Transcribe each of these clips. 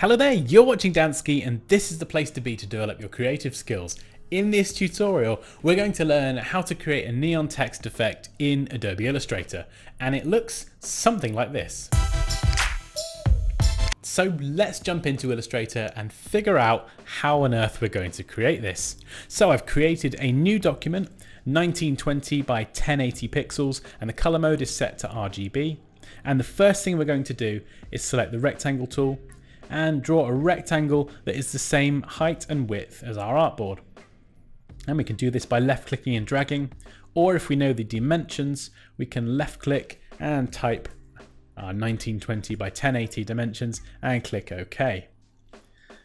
Hello there, you're watching Dansky and this is the place to be to develop your creative skills. In this tutorial, we're going to learn how to create a neon text effect in Adobe Illustrator and it looks something like this. So let's jump into Illustrator and figure out how on earth we're going to create this. So I've created a new document, 1920 by 1080 pixels and the color mode is set to RGB. And the first thing we're going to do is select the rectangle tool and draw a rectangle that is the same height and width as our artboard. And we can do this by left clicking and dragging, or if we know the dimensions, we can left click and type our 1920 by 1080 dimensions and click OK.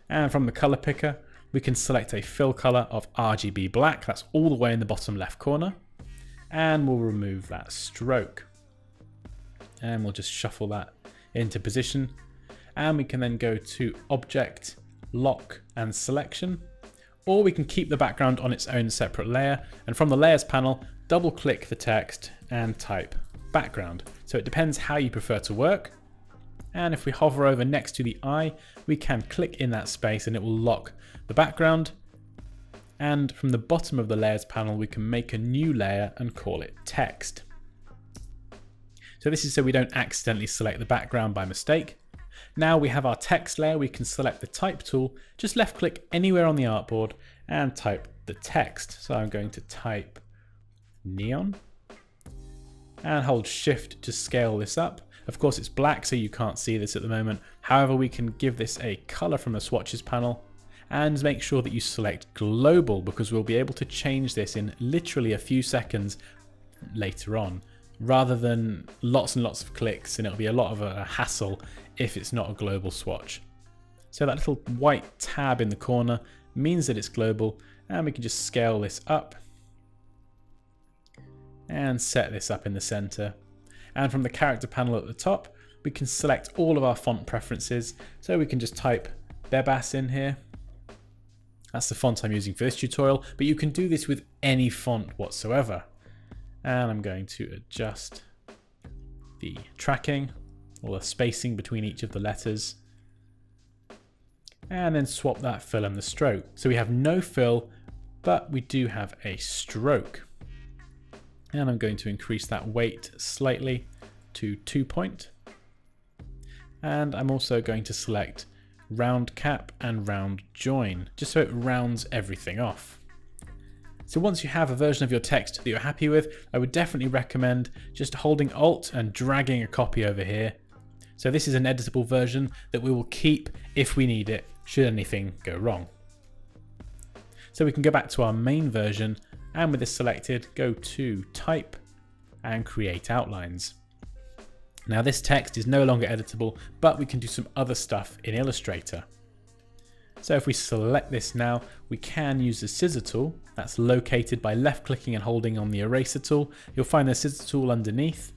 And from the color picker, we can select a fill color of RGB black, that's all the way in the bottom left corner, and we'll remove that stroke. And we'll just shuffle that into position and we can then go to object, lock and selection or we can keep the background on its own separate layer and from the layers panel double click the text and type background. So it depends how you prefer to work and if we hover over next to the eye we can click in that space and it will lock the background and from the bottom of the layers panel we can make a new layer and call it text. So this is so we don't accidentally select the background by mistake now we have our text layer, we can select the type tool, just left click anywhere on the artboard and type the text. So I'm going to type neon and hold shift to scale this up. Of course it's black so you can't see this at the moment. However, we can give this a color from the swatches panel and make sure that you select global because we'll be able to change this in literally a few seconds later on rather than lots and lots of clicks and it'll be a lot of a hassle if it's not a global swatch. So that little white tab in the corner means that it's global and we can just scale this up and set this up in the center. And from the character panel at the top, we can select all of our font preferences. So we can just type Bebas in here. That's the font I'm using for this tutorial, but you can do this with any font whatsoever. And I'm going to adjust the tracking or the spacing between each of the letters. And then swap that fill and the stroke. So we have no fill, but we do have a stroke. And I'm going to increase that weight slightly to two point. And I'm also going to select round cap and round join, just so it rounds everything off. So once you have a version of your text that you're happy with, I would definitely recommend just holding Alt and dragging a copy over here. So this is an editable version that we will keep if we need it, should anything go wrong. So we can go back to our main version and with this selected, go to type and create outlines. Now this text is no longer editable, but we can do some other stuff in Illustrator. So if we select this now, we can use the scissor tool. That's located by left clicking and holding on the eraser tool. You'll find the scissor tool underneath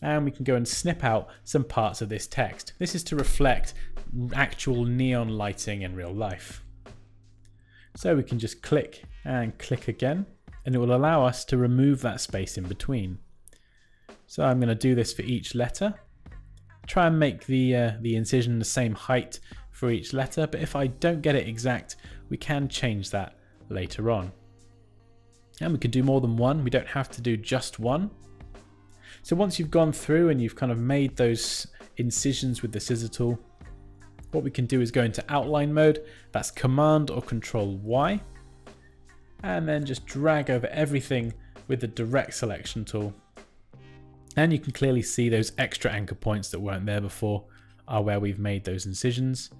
and we can go and snip out some parts of this text. This is to reflect actual neon lighting in real life. So we can just click and click again and it will allow us to remove that space in between. So I'm going to do this for each letter. Try and make the, uh, the incision the same height for each letter, but if I don't get it exact, we can change that later on. And we can do more than one, we don't have to do just one. So once you've gone through and you've kind of made those incisions with the scissor tool, what we can do is go into outline mode, that's Command or Control Y, and then just drag over everything with the direct selection tool. And you can clearly see those extra anchor points that weren't there before are where we've made those incisions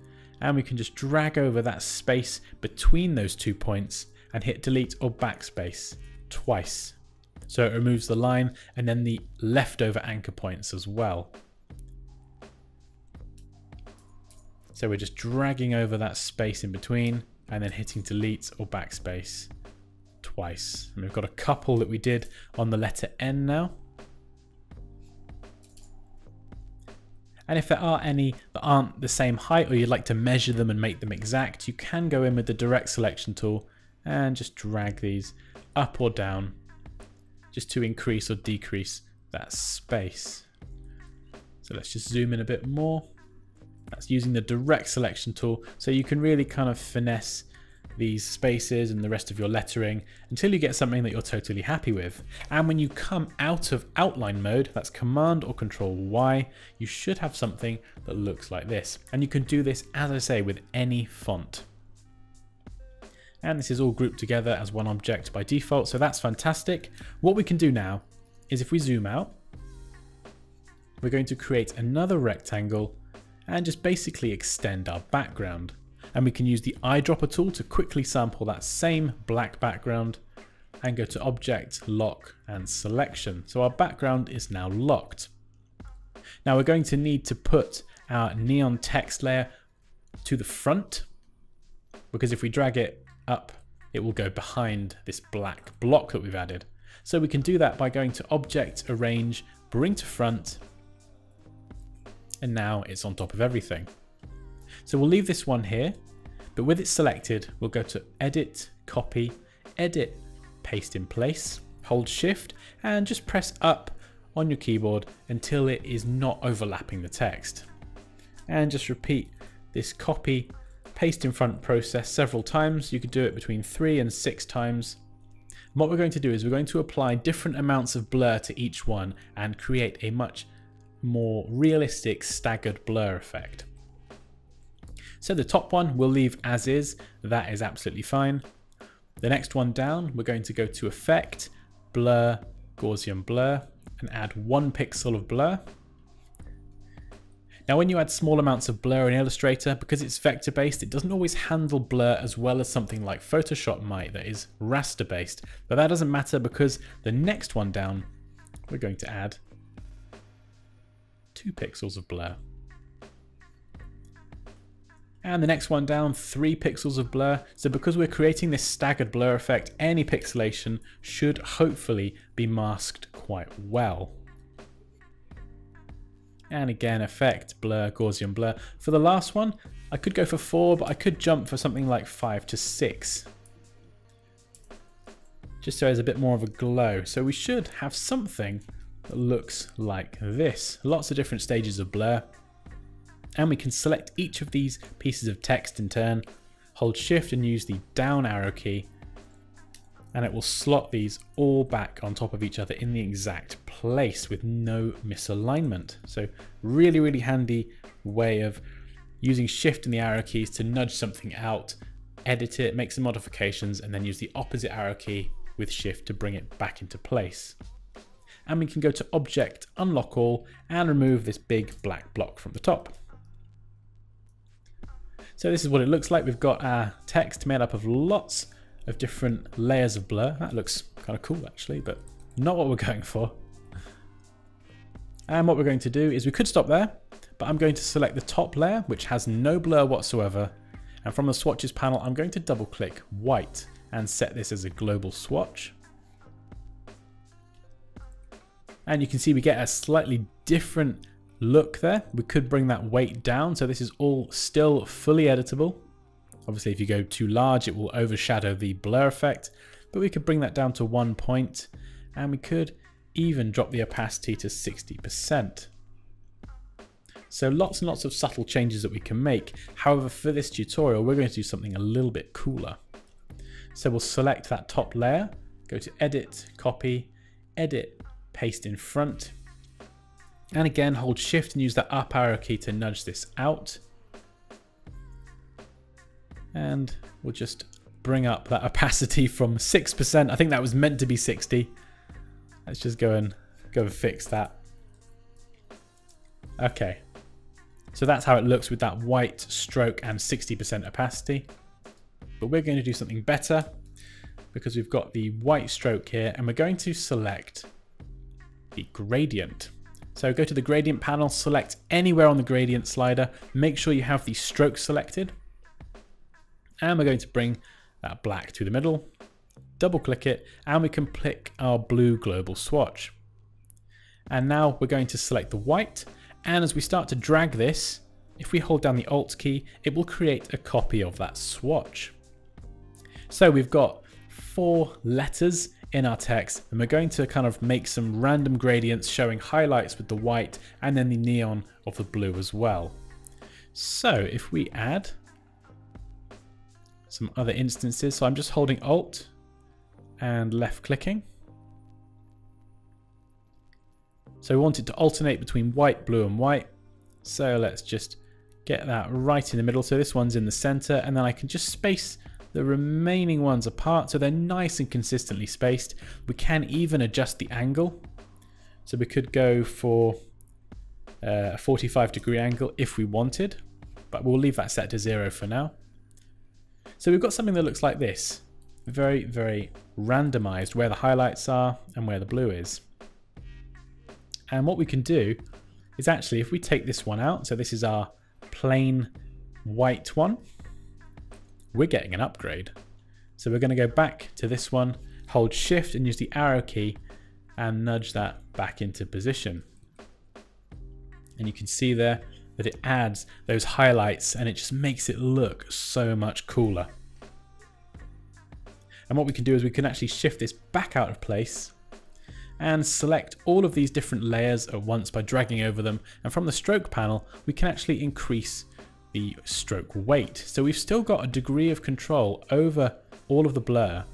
and we can just drag over that space between those two points and hit delete or backspace twice. So it removes the line and then the leftover anchor points as well. So we're just dragging over that space in between and then hitting delete or backspace twice. And we've got a couple that we did on the letter N now. And if there are any that aren't the same height or you'd like to measure them and make them exact, you can go in with the direct selection tool and just drag these up or down just to increase or decrease that space. So let's just zoom in a bit more That's using the direct selection tool. So you can really kind of finesse these spaces and the rest of your lettering until you get something that you're totally happy with. And when you come out of outline mode, that's Command or Control Y, you should have something that looks like this. And you can do this, as I say, with any font. And this is all grouped together as one object by default, so that's fantastic. What we can do now is if we zoom out, we're going to create another rectangle and just basically extend our background. And we can use the eyedropper tool to quickly sample that same black background and go to Object, Lock and Selection. So our background is now locked. Now we're going to need to put our neon text layer to the front because if we drag it up, it will go behind this black block that we've added. So we can do that by going to Object, Arrange, Bring to Front, and now it's on top of everything. So we'll leave this one here, but with it selected, we'll go to Edit, Copy, Edit, Paste in Place, hold Shift, and just press up on your keyboard until it is not overlapping the text. And just repeat this copy, paste in front process several times. You could do it between three and six times. And what we're going to do is we're going to apply different amounts of blur to each one and create a much more realistic staggered blur effect. So the top one we'll leave as is, that is absolutely fine. The next one down, we're going to go to Effect, Blur, Gaussian Blur, and add one pixel of blur. Now when you add small amounts of blur in Illustrator, because it's vector based, it doesn't always handle blur as well as something like Photoshop might that is raster based. But that doesn't matter because the next one down, we're going to add 2 pixels of blur. And the next one down, 3 pixels of blur. So because we're creating this staggered blur effect, any pixelation should hopefully be masked quite well. And again, effect, blur, Gaussian blur. For the last one, I could go for 4, but I could jump for something like 5 to 6. Just so there's a bit more of a glow. So we should have something that looks like this. Lots of different stages of blur. And we can select each of these pieces of text in turn, hold shift and use the down arrow key, and it will slot these all back on top of each other in the exact place with no misalignment. So really, really handy way of using shift and the arrow keys to nudge something out, edit it, make some modifications, and then use the opposite arrow key with shift to bring it back into place and we can go to Object, Unlock All, and remove this big black block from the top. So this is what it looks like. We've got our text made up of lots of different layers of blur. That looks kind of cool actually, but not what we're going for. And what we're going to do is we could stop there, but I'm going to select the top layer, which has no blur whatsoever. And from the swatches panel, I'm going to double click white and set this as a global swatch. And you can see we get a slightly different look there. We could bring that weight down. So this is all still fully editable. Obviously, if you go too large, it will overshadow the blur effect. But we could bring that down to one point, and we could even drop the opacity to 60%. So lots and lots of subtle changes that we can make. However, for this tutorial, we're going to do something a little bit cooler. So we'll select that top layer, go to Edit, Copy, Edit, paste in front. And again, hold shift and use that up arrow key to nudge this out. And we'll just bring up that opacity from 6%. I think that was meant to be 60. Let's just go and go and fix that. Okay. So that's how it looks with that white stroke and 60% opacity. But we're going to do something better because we've got the white stroke here and we're going to select the gradient. So go to the gradient panel, select anywhere on the gradient slider, make sure you have the stroke selected. And we're going to bring that black to the middle, double click it, and we can click our blue global swatch. And now we're going to select the white, and as we start to drag this, if we hold down the Alt key, it will create a copy of that swatch. So we've got four letters in our text and we're going to kind of make some random gradients showing highlights with the white and then the neon of the blue as well. So if we add some other instances, so I'm just holding Alt and left clicking. So we want it to alternate between white, blue and white. So let's just get that right in the middle. So this one's in the center and then I can just space the remaining ones apart so they're nice and consistently spaced. We can even adjust the angle. So we could go for uh, a 45 degree angle if we wanted, but we'll leave that set to zero for now. So we've got something that looks like this. Very, very randomized where the highlights are and where the blue is. And what we can do is actually, if we take this one out, so this is our plain white one, we're getting an upgrade. So we're going to go back to this one, hold shift and use the arrow key and nudge that back into position. And you can see there that it adds those highlights and it just makes it look so much cooler. And what we can do is we can actually shift this back out of place and select all of these different layers at once by dragging over them. And from the stroke panel, we can actually increase the stroke weight. So we've still got a degree of control over all of the blur.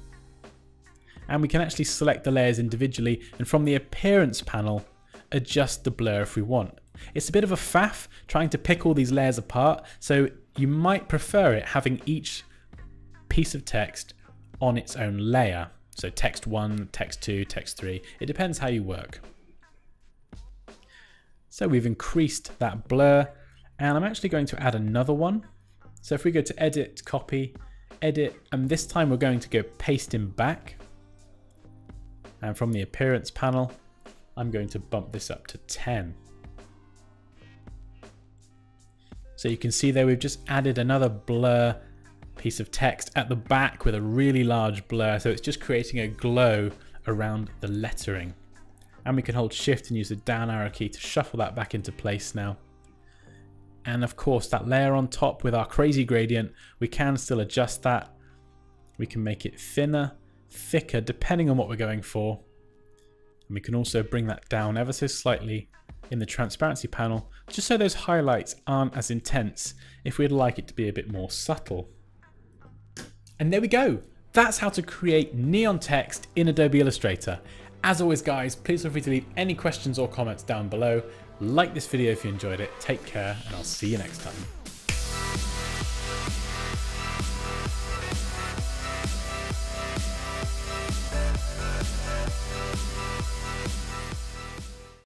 And we can actually select the layers individually and from the appearance panel, adjust the blur if we want. It's a bit of a faff trying to pick all these layers apart, so you might prefer it having each piece of text on its own layer. So text 1, text 2, text 3, it depends how you work. So we've increased that blur and I'm actually going to add another one. So if we go to edit, copy, edit, and this time we're going to go paste in back. And from the appearance panel, I'm going to bump this up to 10. So you can see there we've just added another blur piece of text at the back with a really large blur. So it's just creating a glow around the lettering. And we can hold shift and use the down arrow key to shuffle that back into place now. And of course that layer on top with our crazy gradient, we can still adjust that. We can make it thinner, thicker, depending on what we're going for. And we can also bring that down ever so slightly in the transparency panel, just so those highlights aren't as intense if we'd like it to be a bit more subtle. And there we go. That's how to create neon text in Adobe Illustrator. As always guys, please feel free to leave any questions or comments down below. Like this video if you enjoyed it. Take care and I'll see you next time.